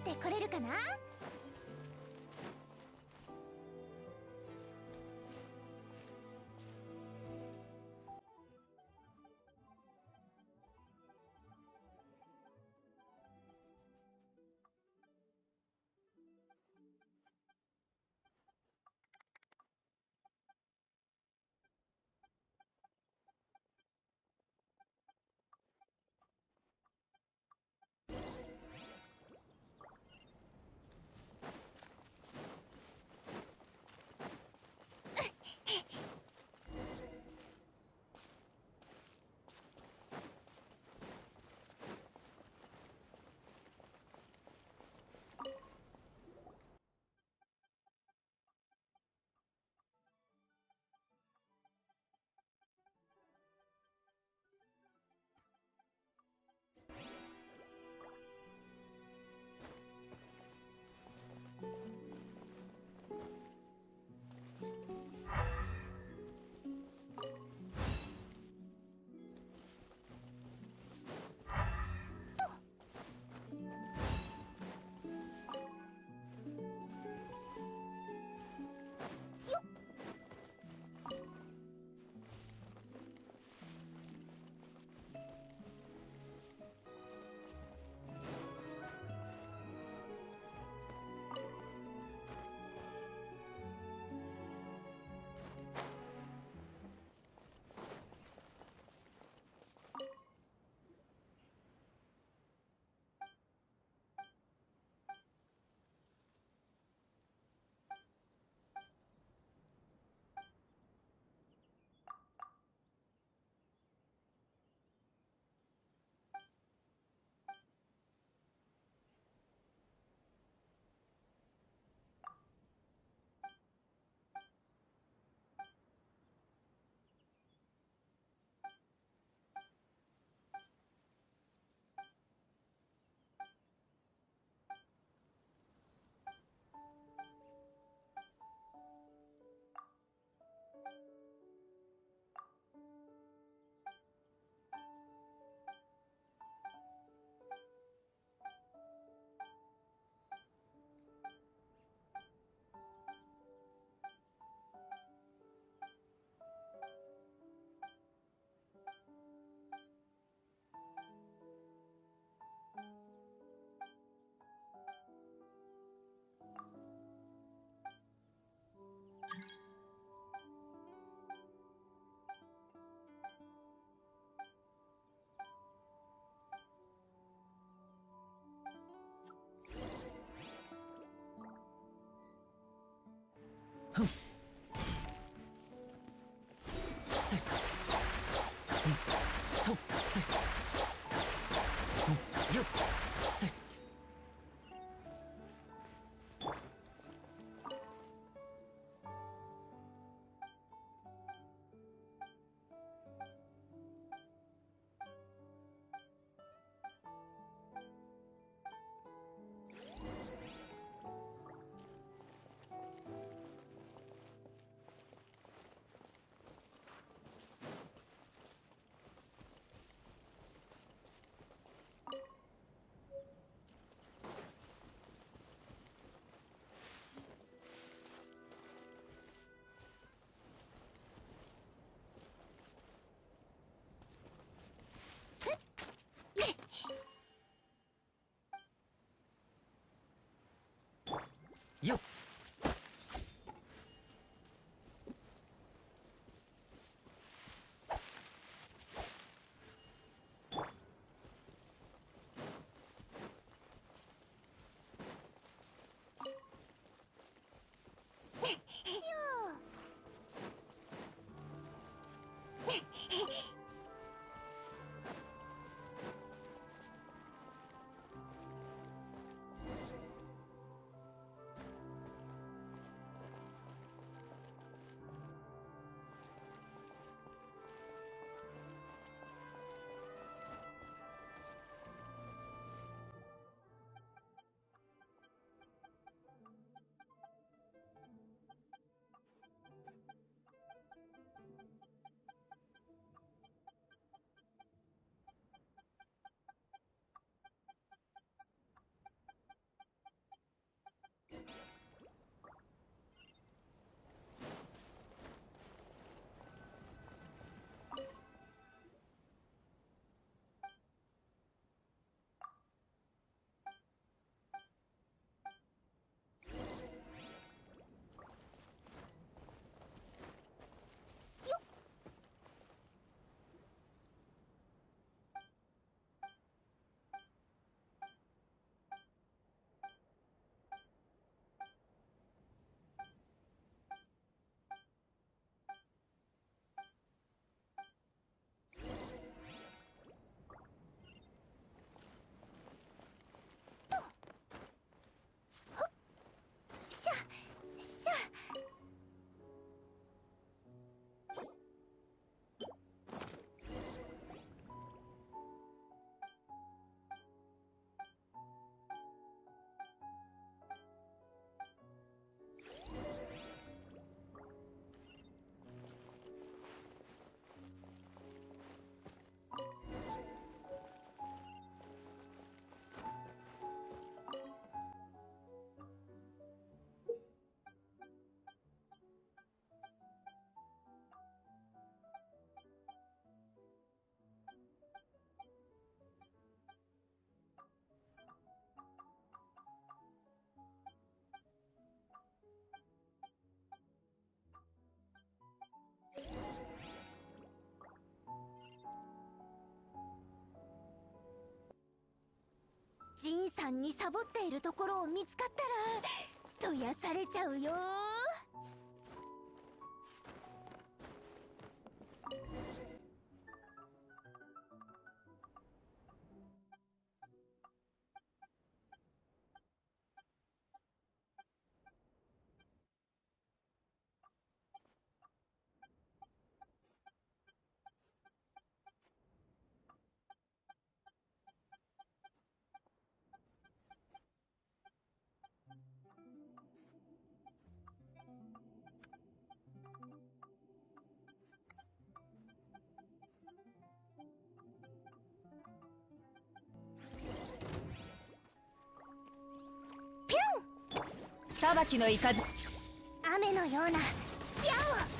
いてこれるかな？Humph. You. さんにサボっているところを見つかったらとやされちゃうよ裁きのいかず。雨のような矢を。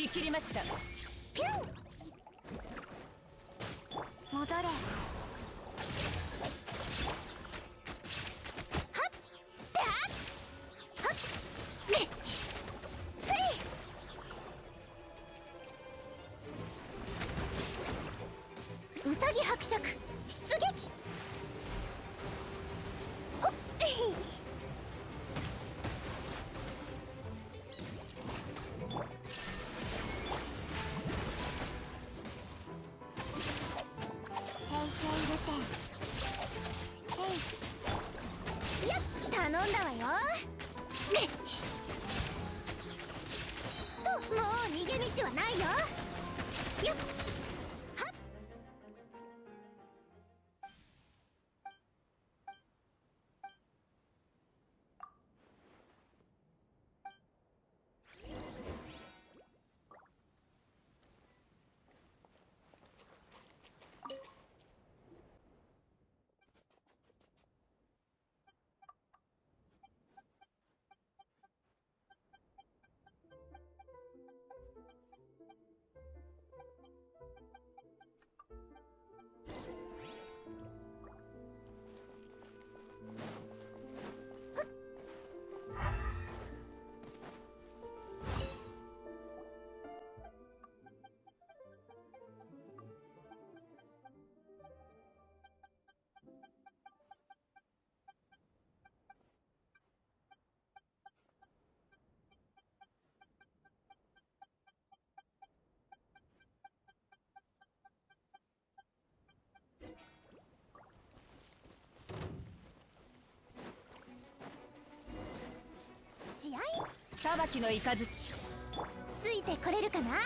見切りました。ピュン。戻れ。逃げ道はないよ。よっ。試合。裁きの雷。ついてこれるかな？